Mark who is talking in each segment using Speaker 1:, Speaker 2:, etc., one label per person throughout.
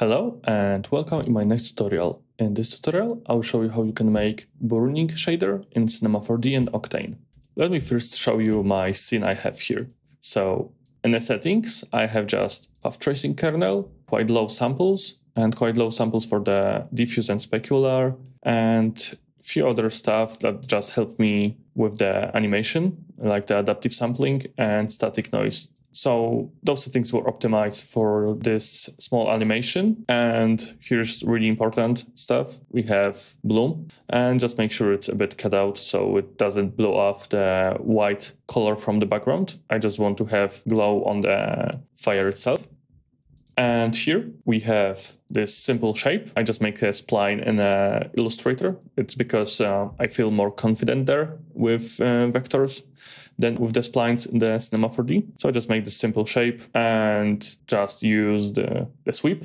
Speaker 1: Hello and welcome in my next tutorial. In this tutorial, I will show you how you can make burning shader in Cinema 4D and Octane. Let me first show you my scene I have here. So in the settings, I have just path tracing kernel, quite low samples, and quite low samples for the diffuse and specular, and few other stuff that just help me with the animation, like the adaptive sampling and static noise so those settings were optimized for this small animation. And here's really important stuff. We have bloom and just make sure it's a bit cut out so it doesn't blow off the white color from the background. I just want to have glow on the fire itself. And here we have this simple shape. I just make a spline in uh, Illustrator. It's because uh, I feel more confident there with uh, vectors than with the splines in the Cinema 4D. So I just make this simple shape and just use the, the sweep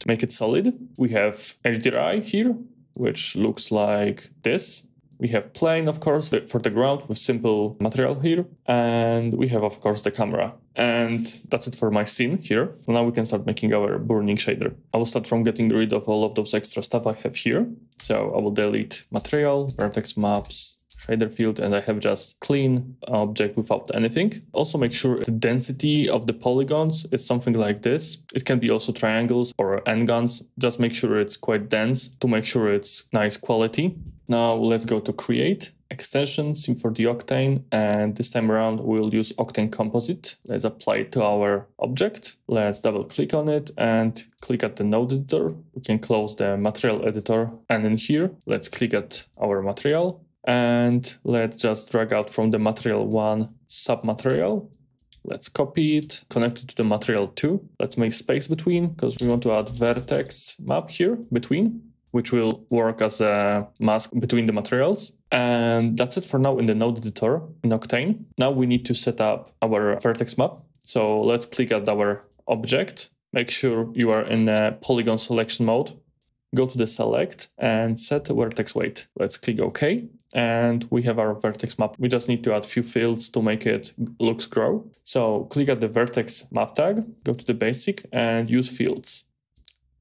Speaker 1: to make it solid. We have HDRI here, which looks like this. We have plane, of course, for the ground with simple material here. And we have, of course, the camera. And that's it for my scene here. Now we can start making our burning shader. I will start from getting rid of all of those extra stuff I have here. So I will delete material, vertex maps, shader field and I have just clean object without anything. Also make sure the density of the polygons is something like this. It can be also triangles or n-gons. Just make sure it's quite dense to make sure it's nice quality. Now let's go to create extension C4D Octane and this time around we'll use Octane Composite. Let's apply it to our object. Let's double click on it and click at the node editor. We can close the material editor and in here let's click at our material and let's just drag out from the material one submaterial. Let's copy it, connect it to the material two. Let's make space between because we want to add vertex map here between, which will work as a mask between the materials. And that's it for now in the node editor in Octane. Now we need to set up our vertex map. So let's click at our object. Make sure you are in polygon selection mode go to the select and set vertex weight. Let's click OK and we have our vertex map. We just need to add a few fields to make it looks grow. So click at the vertex map tag, go to the basic and use fields.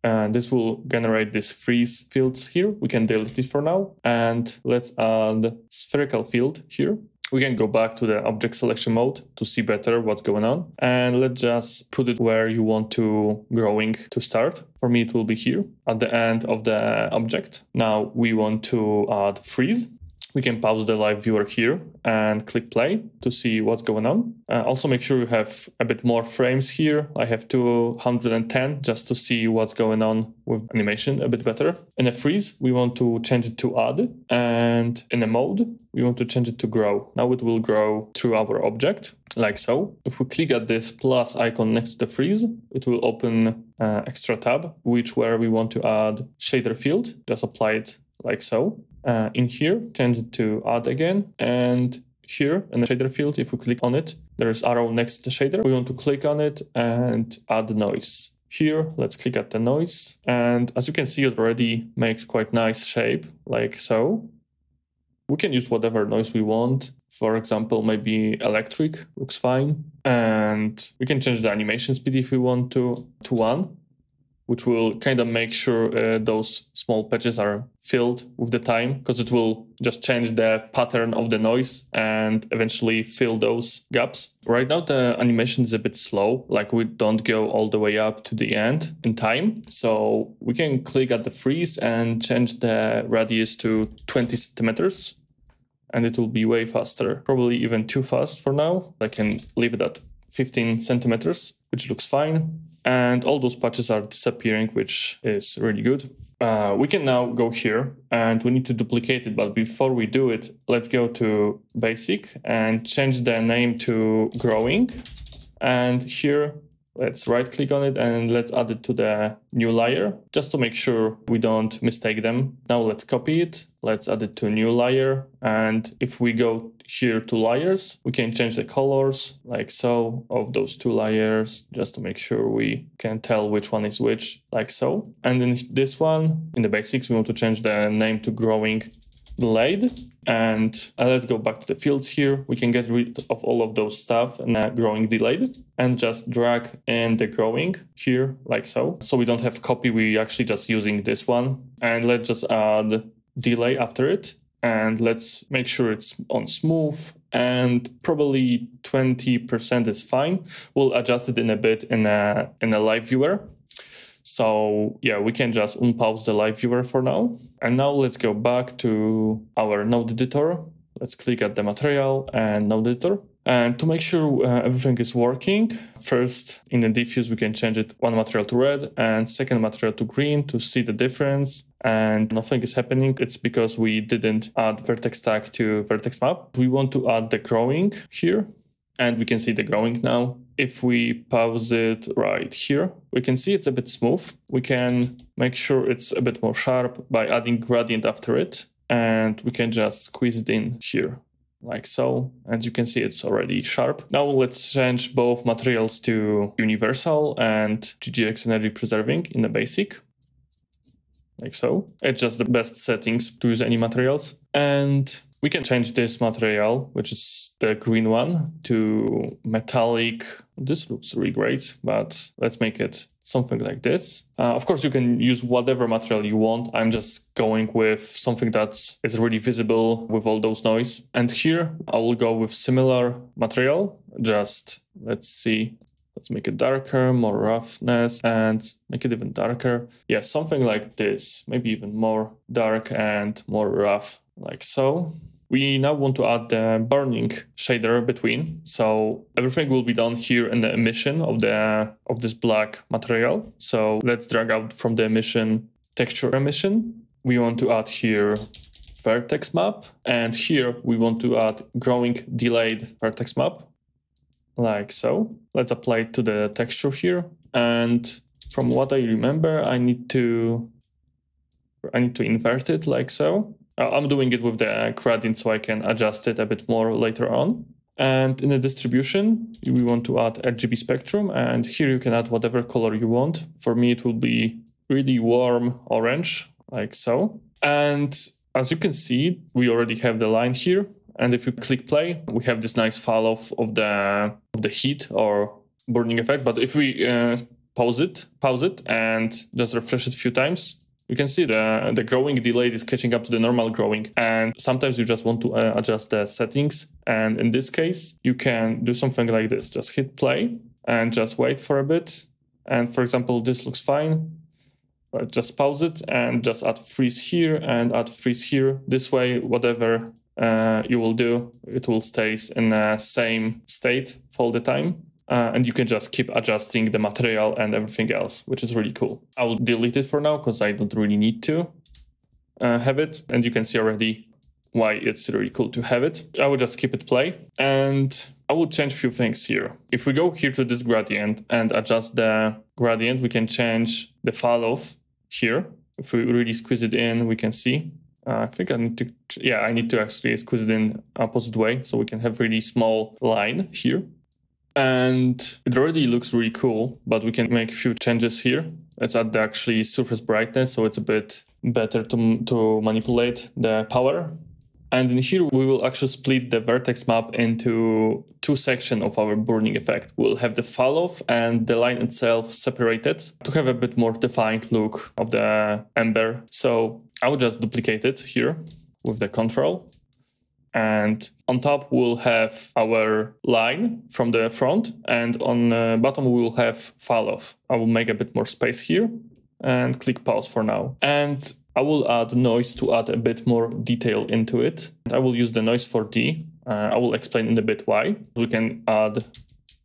Speaker 1: And this will generate these freeze fields here. We can delete it for now. And let's add spherical field here we can go back to the object selection mode to see better what's going on. And let's just put it where you want to growing to start. For me, it will be here at the end of the object. Now we want to add freeze we can pause the live viewer here and click play to see what's going on. Uh, also make sure you have a bit more frames here. I have 210 just to see what's going on with animation a bit better. In a freeze, we want to change it to add and in a mode, we want to change it to grow. Now it will grow through our object like so. If we click at this plus icon next to the freeze, it will open uh, extra tab, which where we want to add shader field, just apply it like so uh, in here, change it to add again. And here in the shader field, if we click on it, there's arrow next to the shader. We want to click on it and add the noise. Here, let's click at the noise. And as you can see, it already makes quite nice shape, like so. We can use whatever noise we want. For example, maybe electric looks fine. And we can change the animation speed if we want to, to one which will kind of make sure uh, those small patches are filled with the time because it will just change the pattern of the noise and eventually fill those gaps. Right now the animation is a bit slow, like we don't go all the way up to the end in time. So we can click at the freeze and change the radius to 20 centimeters and it will be way faster, probably even too fast for now. I can leave it at 15 centimeters, which looks fine and all those patches are disappearing, which is really good. Uh, we can now go here and we need to duplicate it. But before we do it, let's go to basic and change the name to growing. And here Let's right click on it and let's add it to the new layer just to make sure we don't mistake them. Now let's copy it. Let's add it to new layer. And if we go here to layers, we can change the colors like so of those two layers just to make sure we can tell which one is which like so. And in this one, in the basics, we want to change the name to growing delayed. And uh, let's go back to the fields here. We can get rid of all of those stuff and uh, growing delayed and just drag in the growing here like so. So we don't have copy, we actually just using this one. And let's just add delay after it. And let's make sure it's on smooth and probably 20% is fine. We'll adjust it in a bit in a, in a live viewer. So yeah, we can just unpause the live viewer for now. And now let's go back to our node editor. Let's click at the material and node editor. And to make sure uh, everything is working, first in the diffuse, we can change it one material to red and second material to green to see the difference. And nothing is happening. It's because we didn't add vertex tag to vertex map. We want to add the growing here and we can see the growing now. If we pause it right here, we can see it's a bit smooth. We can make sure it's a bit more sharp by adding gradient after it. And we can just squeeze it in here like so. And you can see it's already sharp. Now let's change both materials to universal and GGX energy preserving in the basic. Like so. It's just the best settings to use any materials. And we can change this material, which is the green one, to metallic. This looks really great, but let's make it something like this. Uh, of course, you can use whatever material you want. I'm just going with something that is really visible with all those noise. And here I will go with similar material. Just let's see. Let's make it darker, more roughness, and make it even darker. Yeah, something like this. Maybe even more dark and more rough, like so we now want to add the burning shader between. So everything will be done here in the emission of the of this black material. So let's drag out from the emission texture emission. We want to add here vertex map. And here we want to add growing delayed vertex map like so. Let's apply it to the texture here. And from what I remember, I need to I need to invert it like so. Uh, I'm doing it with the gradient so I can adjust it a bit more later on. And in the distribution, we want to add RGB spectrum. And here you can add whatever color you want. For me, it will be really warm orange, like so. And as you can see, we already have the line here. And if you click play, we have this nice fall off of the of the heat or burning effect. But if we uh, pause it, pause it, and just refresh it a few times, you can see the, the growing delay is catching up to the normal growing. And sometimes you just want to uh, adjust the settings. And in this case, you can do something like this. Just hit play and just wait for a bit. And for example, this looks fine. But just pause it and just add freeze here and add freeze here. This way, whatever uh, you will do, it will stay in the same state for the time. Uh, and you can just keep adjusting the material and everything else, which is really cool. I will delete it for now because I don't really need to uh, have it. And you can see already why it's really cool to have it. I will just keep it play and I will change a few things here. If we go here to this gradient and adjust the gradient, we can change the fall off here. If we really squeeze it in, we can see. Uh, I think I need to, yeah, I need to actually squeeze it in opposite way so we can have really small line here and it already looks really cool, but we can make a few changes here. Let's add the actually surface brightness so it's a bit better to, to manipulate the power. And in here, we will actually split the vertex map into two sections of our burning effect. We'll have the fall off and the line itself separated to have a bit more defined look of the ember. So I will just duplicate it here with the control and on top we'll have our line from the front and on the bottom we will have fall off. I will make a bit more space here and click pause for now. And I will add noise to add a bit more detail into it. I will use the noise 4D. Uh, I will explain in a bit why. We can add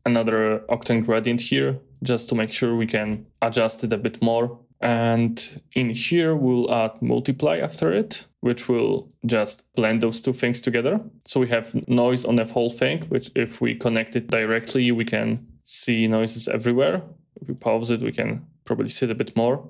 Speaker 1: another octane gradient here just to make sure we can adjust it a bit more and in here, we'll add multiply after it, which will just blend those two things together. So we have noise on the whole thing, which if we connect it directly, we can see noises everywhere. If we pause it, we can probably see it a bit more.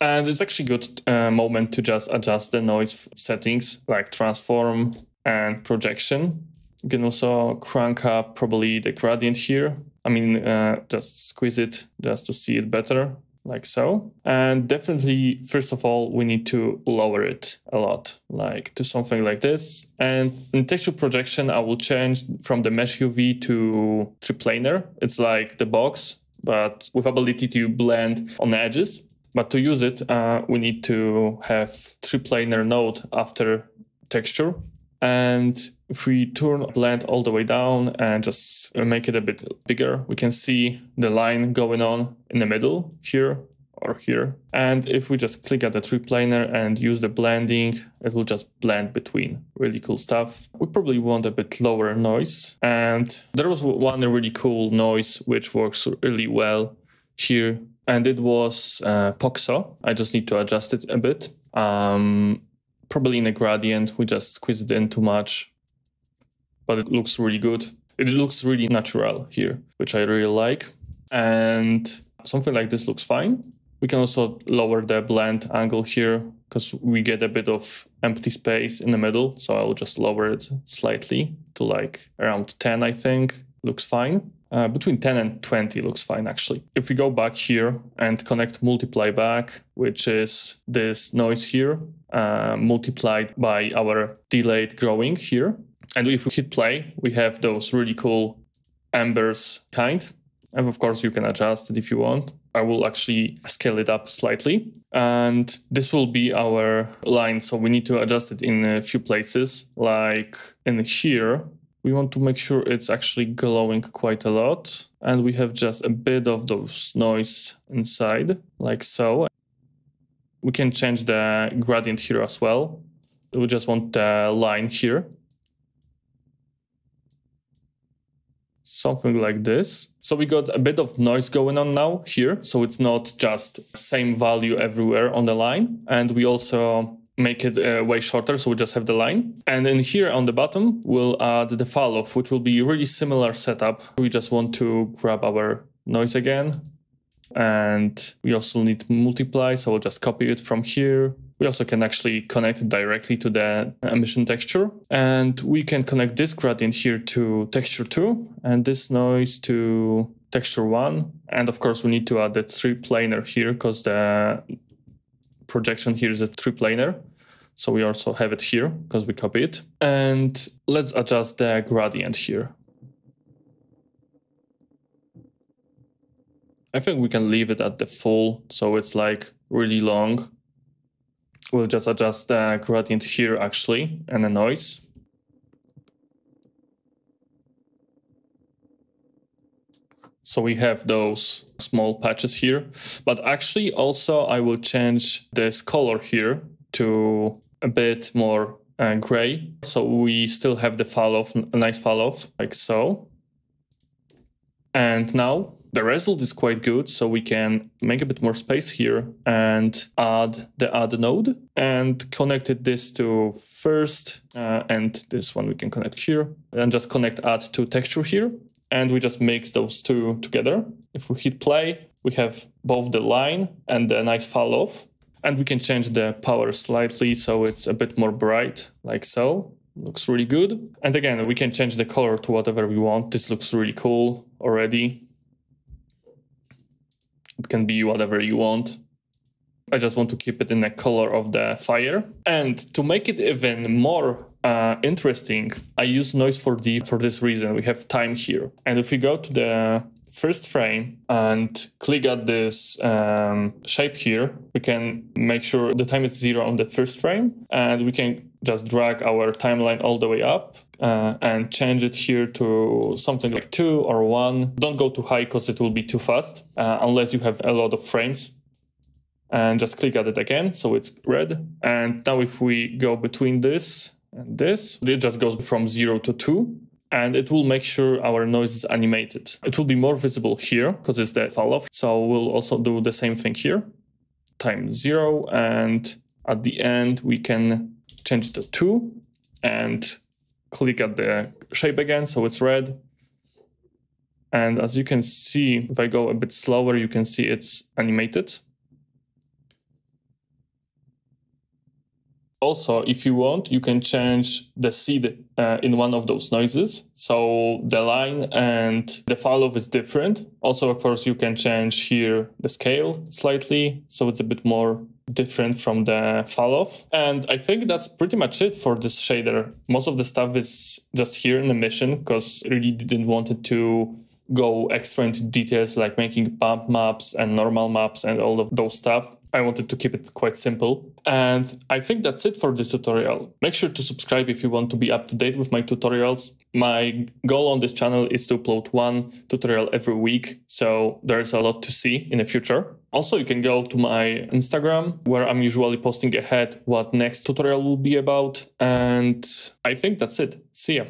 Speaker 1: And it's actually a good uh, moment to just adjust the noise settings like transform and projection. You can also crank up probably the gradient here. I mean, uh, just squeeze it just to see it better like so. And definitely, first of all, we need to lower it a lot, like to something like this. And in texture projection, I will change from the mesh UV to triplanar. It's like the box, but with ability to blend on the edges. But to use it, uh, we need to have triplanar node after texture. And if we turn blend all the way down and just make it a bit bigger, we can see the line going on in the middle here or here. And if we just click at the triplanar and use the blending, it will just blend between really cool stuff. We probably want a bit lower noise. And there was one really cool noise which works really well here. And it was uh, POXO. I just need to adjust it a bit. Um, probably in a gradient, we just squeezed it in too much but it looks really good. It looks really natural here, which I really like. And something like this looks fine. We can also lower the blend angle here because we get a bit of empty space in the middle. So I'll just lower it slightly to like around 10, I think. Looks fine. Uh, between 10 and 20 looks fine actually. If we go back here and connect multiply back, which is this noise here, uh, multiplied by our delayed growing here, and if we hit play, we have those really cool embers kind. And of course, you can adjust it if you want. I will actually scale it up slightly. And this will be our line. So we need to adjust it in a few places. Like in here, we want to make sure it's actually glowing quite a lot. And we have just a bit of those noise inside, like so. We can change the gradient here as well. We just want the line here something like this. So we got a bit of noise going on now here. So it's not just same value everywhere on the line. And we also make it uh, way shorter. So we just have the line. And then here on the bottom, we'll add the falloff, which will be a really similar setup. We just want to grab our noise again. And we also need multiply. So we'll just copy it from here we also can actually connect it directly to the emission texture. And we can connect this gradient here to texture 2 and this noise to texture 1. And of course, we need to add the triplanar here because the projection here is a triplanar. So we also have it here because we copy it. And let's adjust the gradient here. I think we can leave it at the full, so it's like really long we'll just adjust the gradient here actually and the noise. So we have those small patches here, but actually also I will change this color here to a bit more uh, gray. So we still have the fall off, a nice fall off like so. And now the result is quite good, so we can make a bit more space here and add the add node and connected this to first uh, and this one we can connect here and just connect add to texture here and we just mix those two together. If we hit play, we have both the line and the nice fall off and we can change the power slightly so it's a bit more bright like so looks really good. And again, we can change the color to whatever we want. This looks really cool already. It can be whatever you want. I just want to keep it in the color of the fire. And to make it even more uh, interesting, I use Noise4D for this reason. We have time here. And if we go to the first frame and click at this um, shape here, we can make sure the time is zero on the first frame and we can just drag our timeline all the way up uh, and change it here to something like two or one. Don't go too high because it will be too fast uh, unless you have a lot of frames and just click at it again so it's red. And now if we go between this and this, it just goes from zero to two and it will make sure our noise is animated. It will be more visible here because it's the fall off. So we'll also do the same thing here, time zero. And at the end, we can change the two and click at the shape again. So it's red. And as you can see, if I go a bit slower, you can see it's animated. Also, if you want, you can change the seed uh, in one of those noises. So the line and the fall off is different. Also, of course, you can change here the scale slightly. So it's a bit more different from the fall off. And I think that's pretty much it for this shader. Most of the stuff is just here in the emission because really didn't want it to go extra into details like making bump maps and normal maps and all of those stuff. I wanted to keep it quite simple. And I think that's it for this tutorial. Make sure to subscribe if you want to be up to date with my tutorials. My goal on this channel is to upload one tutorial every week, so there's a lot to see in the future. Also, you can go to my Instagram, where I'm usually posting ahead what next tutorial will be about. And I think that's it. See ya.